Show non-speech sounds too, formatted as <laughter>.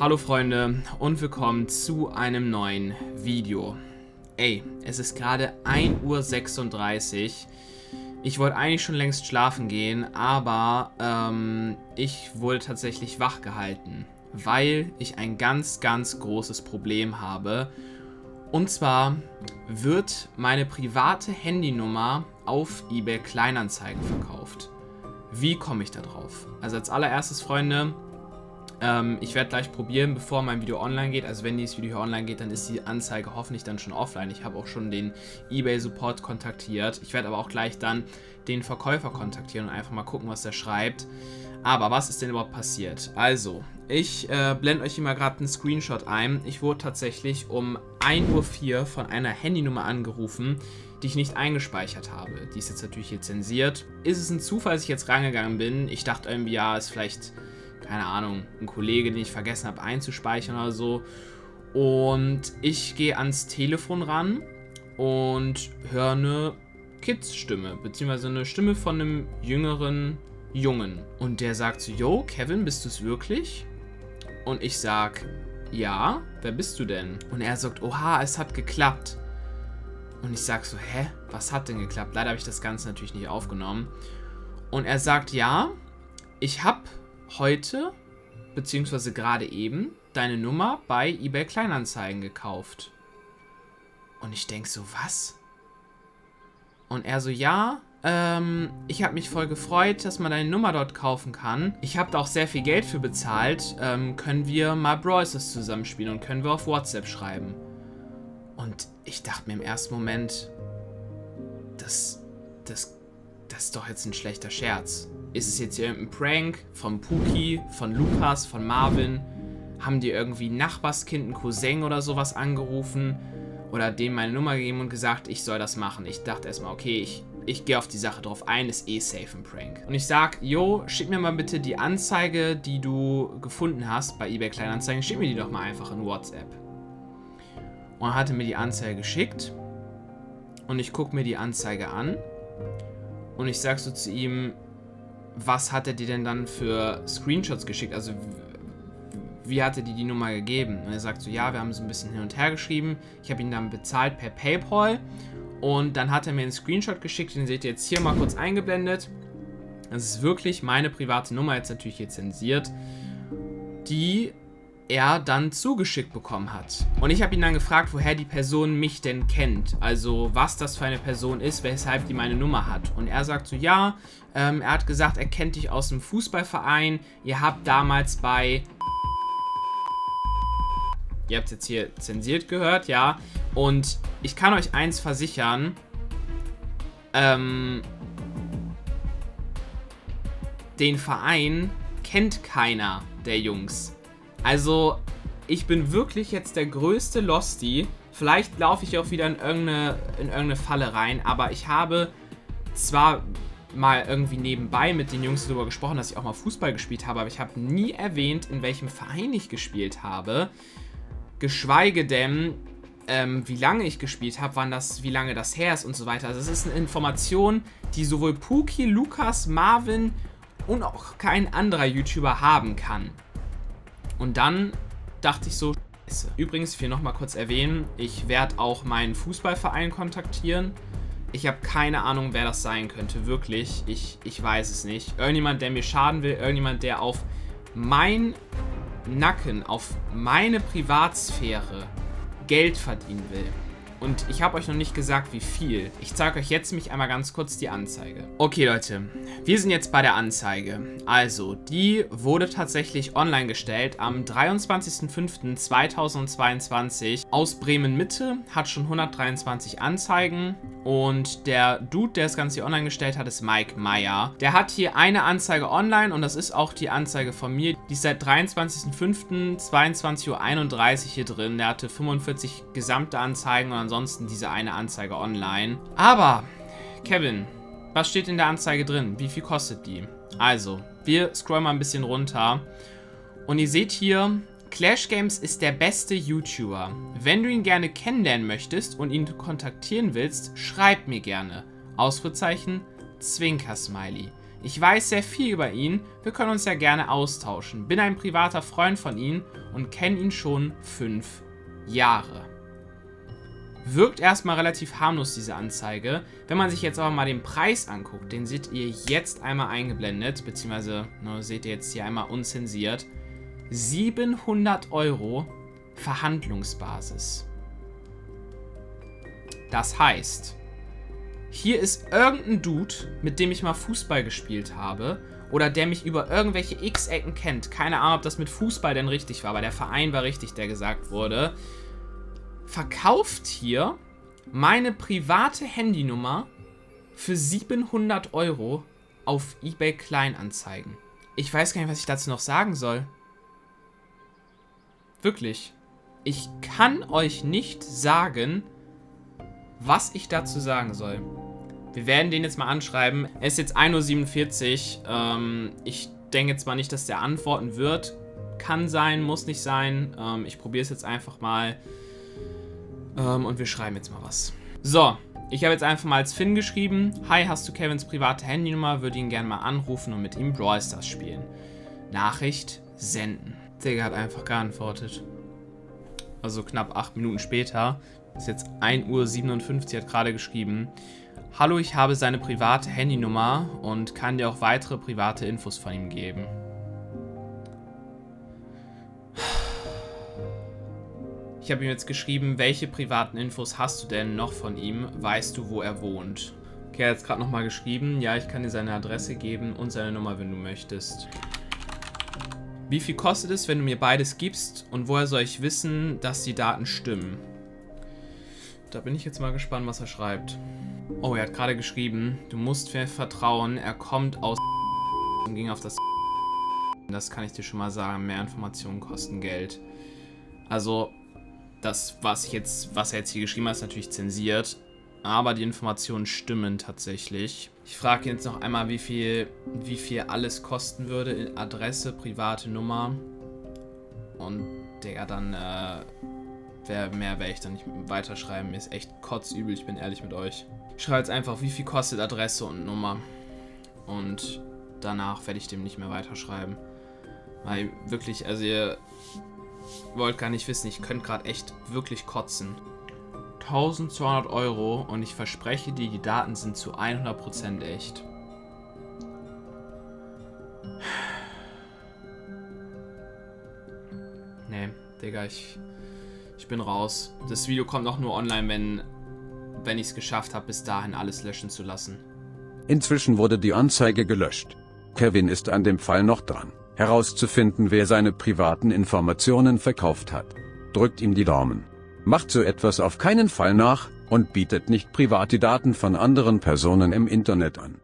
Hallo Freunde und willkommen zu einem neuen Video. Ey, es ist gerade 1.36 Uhr. Ich wollte eigentlich schon längst schlafen gehen, aber ähm, ich wurde tatsächlich wach gehalten, weil ich ein ganz, ganz großes Problem habe. Und zwar wird meine private Handynummer auf eBay Kleinanzeigen verkauft. Wie komme ich da drauf? Also als allererstes, Freunde, ähm, ich werde gleich probieren, bevor mein Video online geht. Also wenn dieses Video hier online geht, dann ist die Anzeige hoffentlich dann schon offline. Ich habe auch schon den eBay-Support kontaktiert. Ich werde aber auch gleich dann den Verkäufer kontaktieren und einfach mal gucken, was er schreibt. Aber was ist denn überhaupt passiert? Also, ich äh, blende euch hier mal gerade einen Screenshot ein. Ich wurde tatsächlich um 1.04 Uhr von einer Handynummer angerufen, die ich nicht eingespeichert habe. Die ist jetzt natürlich hier zensiert. Ist es ein Zufall, dass ich jetzt rangegangen bin? Ich dachte irgendwie, ja, ist vielleicht keine Ahnung, ein Kollege, den ich vergessen habe einzuspeichern oder so. Und ich gehe ans Telefon ran und höre eine Kids-Stimme, beziehungsweise eine Stimme von einem jüngeren Jungen. Und der sagt so, yo, Kevin, bist du es wirklich? Und ich sag, ja, wer bist du denn? Und er sagt, oha, es hat geklappt. Und ich sag so, hä, was hat denn geklappt? Leider habe ich das Ganze natürlich nicht aufgenommen. Und er sagt, ja, ich habe heute, beziehungsweise gerade eben, deine Nummer bei eBay Kleinanzeigen gekauft. Und ich denke so, was? Und er so, ja, ähm, ich habe mich voll gefreut, dass man deine Nummer dort kaufen kann. Ich habe da auch sehr viel Geld für bezahlt. Ähm, können wir mal Brawlers zusammenspielen und können wir auf WhatsApp schreiben. Und ich dachte mir im ersten Moment, das, das, das ist doch jetzt ein schlechter Scherz. Ist es jetzt hier irgendein Prank von Puki, von Lukas, von Marvin? Haben die irgendwie Nachbarskind, ein Cousin oder sowas angerufen? Oder dem meine Nummer gegeben und gesagt, ich soll das machen. Ich dachte erstmal, okay, ich, ich gehe auf die Sache drauf ein, ist eh safe ein Prank. Und ich sag, yo, schick mir mal bitte die Anzeige, die du gefunden hast bei eBay Kleinanzeigen, schick mir die doch mal einfach in WhatsApp. Und er hatte mir die Anzeige geschickt. Und ich gucke mir die Anzeige an. Und ich sag so zu ihm, was hat er dir denn dann für Screenshots geschickt? Also wie hat er dir die Nummer gegeben? Und er sagt so, ja, wir haben so ein bisschen hin und her geschrieben. Ich habe ihn dann bezahlt per PayPal. Und dann hat er mir einen Screenshot geschickt, den seht ihr jetzt hier mal kurz eingeblendet. Das ist wirklich meine private Nummer, jetzt natürlich hier zensiert, die er dann zugeschickt bekommen hat. Und ich habe ihn dann gefragt, woher die Person mich denn kennt. Also was das für eine Person ist, weshalb die meine Nummer hat. Und er sagt so, ja, ähm, er hat gesagt, er kennt dich aus dem Fußballverein. Ihr habt damals bei... Ihr habt es jetzt hier zensiert gehört, ja. Und ich kann euch eins versichern. Ähm... Den Verein kennt keiner der Jungs. Also, ich bin wirklich jetzt der größte Losty. Vielleicht laufe ich auch wieder in irgendeine, in irgendeine Falle rein, aber ich habe zwar mal irgendwie nebenbei mit den Jungs darüber gesprochen, dass ich auch mal Fußball gespielt habe, aber ich habe nie erwähnt, in welchem Verein ich gespielt habe. Geschweige denn, ähm, wie lange ich gespielt habe, wann das, wie lange das her ist und so weiter. Also es ist eine Information, die sowohl Puki, Lukas, Marvin und auch kein anderer YouTuber haben kann. Und dann dachte ich so, Scheiße. Übrigens, ich will nochmal kurz erwähnen, ich werde auch meinen Fußballverein kontaktieren. Ich habe keine Ahnung, wer das sein könnte, wirklich. Ich, ich weiß es nicht. Irgendjemand, der mir schaden will, irgendjemand, der auf mein Nacken, auf meine Privatsphäre Geld verdienen will. Und ich habe euch noch nicht gesagt, wie viel. Ich zeige euch jetzt mich einmal ganz kurz die Anzeige. Okay, Leute. Wir sind jetzt bei der Anzeige. Also, die wurde tatsächlich online gestellt am 23.05.2022 aus Bremen-Mitte. Hat schon 123 Anzeigen. Und der Dude, der das Ganze hier online gestellt hat, ist Mike Meyer. Der hat hier eine Anzeige online und das ist auch die Anzeige von mir. Die ist seit 23.05.22.31 Uhr hier drin. Der hatte 45 gesamte Anzeigen und ansonsten diese eine Anzeige online. Aber, Kevin, was steht in der Anzeige drin? Wie viel kostet die? Also, wir scrollen mal ein bisschen runter. Und ihr seht hier, Clash Games ist der beste YouTuber. Wenn du ihn gerne kennenlernen möchtest und ihn kontaktieren willst, schreib mir gerne. Ausrufezeichen, Zwinker-Smiley. Ich weiß sehr viel über ihn, wir können uns ja gerne austauschen. Bin ein privater Freund von ihm und kenne ihn schon fünf Jahre. Wirkt erstmal relativ harmlos, diese Anzeige. Wenn man sich jetzt aber mal den Preis anguckt, den seht ihr jetzt einmal eingeblendet, beziehungsweise ne, seht ihr jetzt hier einmal unzensiert. 700 Euro Verhandlungsbasis. Das heißt, hier ist irgendein Dude, mit dem ich mal Fußball gespielt habe oder der mich über irgendwelche X-Ecken kennt. Keine Ahnung, ob das mit Fußball denn richtig war, aber der Verein war richtig, der gesagt wurde verkauft hier meine private Handynummer für 700 Euro auf eBay Kleinanzeigen. Ich weiß gar nicht, was ich dazu noch sagen soll. Wirklich. Ich kann euch nicht sagen, was ich dazu sagen soll. Wir werden den jetzt mal anschreiben. Es ist jetzt 1.47 Uhr. Ähm, ich denke zwar nicht, dass der antworten wird. Kann sein, muss nicht sein. Ähm, ich probiere es jetzt einfach mal. Ähm, und wir schreiben jetzt mal was. So, ich habe jetzt einfach mal als Finn geschrieben. Hi, hast du Kevins private Handynummer? Würde ihn gerne mal anrufen und mit ihm Brawl Stars spielen. Nachricht senden. Digga hat einfach geantwortet. Also knapp 8 Minuten später. Ist jetzt 1.57 Uhr, hat gerade geschrieben. Hallo, ich habe seine private Handynummer und kann dir auch weitere private Infos von ihm geben. Ich habe ihm jetzt geschrieben, welche privaten Infos hast du denn noch von ihm? Weißt du, wo er wohnt? Okay, er hat jetzt gerade nochmal geschrieben. Ja, ich kann dir seine Adresse geben und seine Nummer, wenn du möchtest. Wie viel kostet es, wenn du mir beides gibst? Und woher soll ich wissen, dass die Daten stimmen? Da bin ich jetzt mal gespannt, was er schreibt. Oh, er hat gerade geschrieben, du musst mir vertrauen, er kommt aus <laughs> und ging auf das <laughs> Das kann ich dir schon mal sagen, mehr Informationen kosten Geld. Also, das, was, jetzt, was er jetzt hier geschrieben hat, ist natürlich zensiert. Aber die Informationen stimmen tatsächlich. Ich frage jetzt noch einmal, wie viel, wie viel alles kosten würde. Adresse, private Nummer. Und der dann, äh, mehr werde ich dann nicht weiterschreiben. Mir ist echt kotzübel, ich bin ehrlich mit euch. Ich schreibe jetzt einfach, wie viel kostet Adresse und Nummer. Und danach werde ich dem nicht mehr weiterschreiben. Weil wirklich, also ihr wollt gar nicht wissen, ich könnte gerade echt wirklich kotzen. 1200 Euro und ich verspreche dir, die Daten sind zu 100% echt. Nee, Digga, ich, ich bin raus. Das Video kommt auch nur online, wenn, wenn ich es geschafft habe, bis dahin alles löschen zu lassen. Inzwischen wurde die Anzeige gelöscht. Kevin ist an dem Fall noch dran herauszufinden, wer seine privaten Informationen verkauft hat. Drückt ihm die Daumen. Macht so etwas auf keinen Fall nach und bietet nicht private Daten von anderen Personen im Internet an.